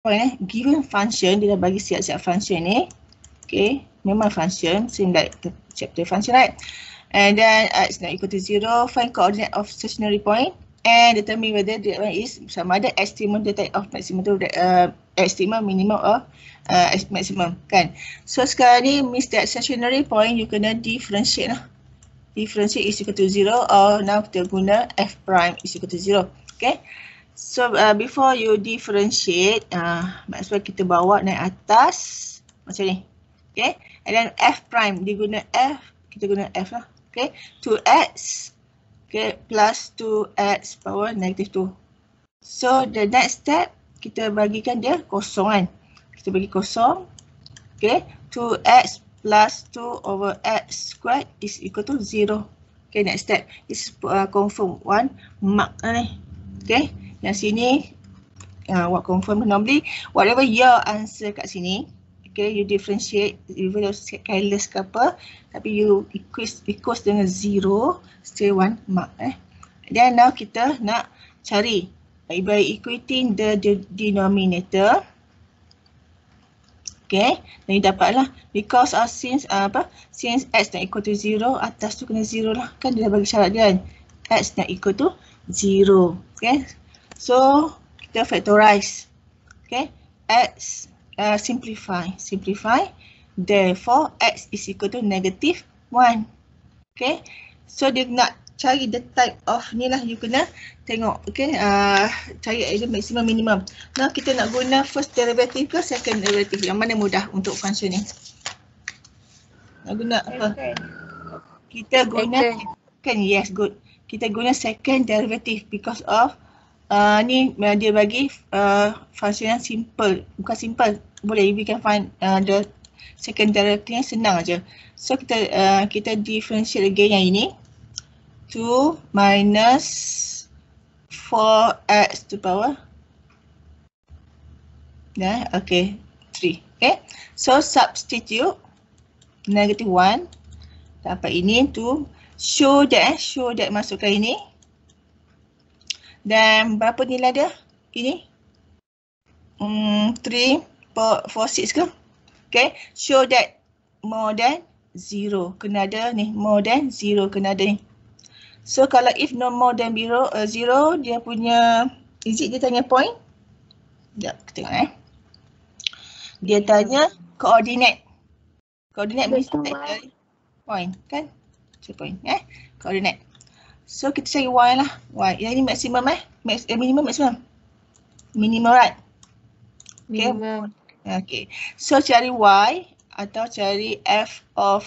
point eh, given function, dia dah bagi siap-siap function ni. Okay, memang function, same like the chapter function right. And then x not equal to 0, find coordinate of stationary point and determine whether that one is sama ada estimate the type of maximum tu uh, estimate minimum or uh, maximum kan. So sekarang ni means that stationary point you kena differentiate lah. Differentiate is equal to 0 or now kita guna f prime is equal to 0. Okay. So uh, before you differentiate, uh, maksudnya kita bawa naik atas macam ni. Okay. And then f prime diguna f, kita guna f lah. Okay. 2x okay, plus 2x power negative 2. So the next step, kita bagikan dia kosong kan. Kita bagi kosong. Okay. 2x plus 2 over x squared is equal to 0. Okay, next step is uh, confirm one mark lah ni. Okay, yang sini uh, what confirm normally whatever your answer kat sini okay you differentiate even though careless ke apa tapi you equals equals dengan zero still one mark eh. Then now kita nak cari by equating the, the denominator. Okay dan you dapatlah because of since uh, apa since x not equal to zero atas tu kena zero lah. Kan dia dah bagi syarat dia kan? X not equal to zero okay so kita factorize okay x uh, simplify. Simplify. Therefore, x is equal to negative 1. Okay. So, dia nak cari the type of ni lah. You kena tengok. Okay. Uh, cari the maximum minimum. Now, kita nak guna first derivative ke second derivative. Yang mana mudah untuk function ni? Nak guna apa? Kita guna second. Yes, good. Kita guna second derivative because of uh, ni dia bagi uh, function yang simple. Bukan simple boleh we can find uh, the second derivative yang senang aja. So kita uh, kita differentiate again yang ini. 2 minus 4x to power. Nah, okay. 3. Okay. So substitute negative 1 dapat ini to show that eh, show that masukkan ini. Dan berapa nilai dia? Ini. Hmm, 3 for, for six ke? Okay, show that more than zero. Kena ada ni, more than zero kena ada ni. So kalau if no more than zero, uh, zero dia punya, is it dia tanya point? Sekejap, kita tengok eh. Dia tanya coordinate. Coordinate means point kan? So point eh, coordinate. So kita cari y lah, y. Yang ni maximum eh, Max, eh minimum maximum. Minimum right? Okay. Minimum. Okay, so cari y atau cari f of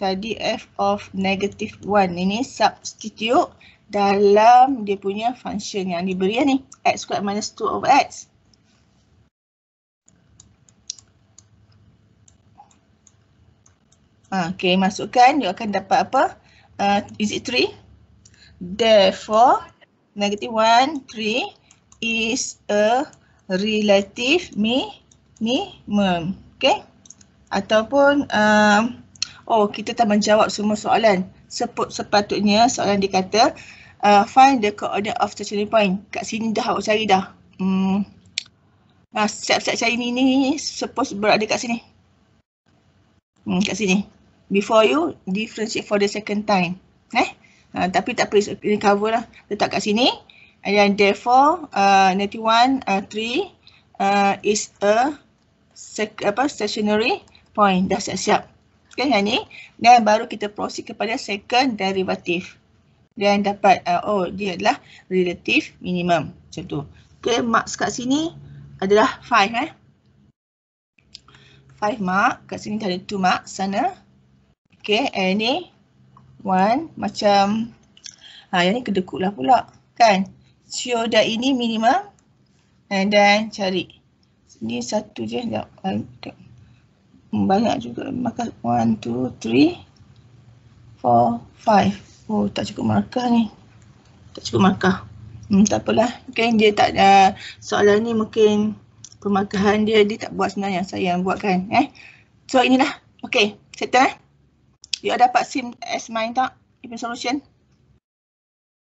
tadi f of negative 1 ini substitute dalam dia punya function yang diberi ni x squared minus 2 over x. Okay, masukkan dia akan dapat apa? Uh, is it 3? Therefore, negative 1, 3 is a relative minimum. Okay. Ataupun um, oh kita tak menjawab semua soalan. Seput, sepatutnya soalan dikata uh, find the coordinate of stationary point. Kat sini dah awak cari dah. Hmm. Nah, siap-siap cari ni ni suppose berada kat sini. Hmm, kat sini. Before you differentiate for the second time. Eh? Uh, tapi tak apa, ini cover lah. Letak kat sini. And then therefore, uh, 91, uh, 3 uh, is a sek, apa stationary point dah siap-siap. Okay yang ni dan baru kita proceed kepada second derivative. Dan dapat uh, oh dia adalah relative minimum macam tu. Okay marks kat sini adalah 5 eh. 5 mark kat sini ada 2 mark sana. Okay and ni 1 macam ha yang ni kedekut lah pula kan. Show ini minimum and then cari ni satu je sekejap. Banyak juga maka 1 2 3 4 5. Oh tak cukup markah ni. Tak cukup markah. Hmm, tak apalah. Mungkin dia tak ada soalan ni mungkin pemarkahan dia dia tak buat sebenarnya saya yang buatkan eh. So inilah. Okey, settle eh. You dapat sim as main tak? Even solution.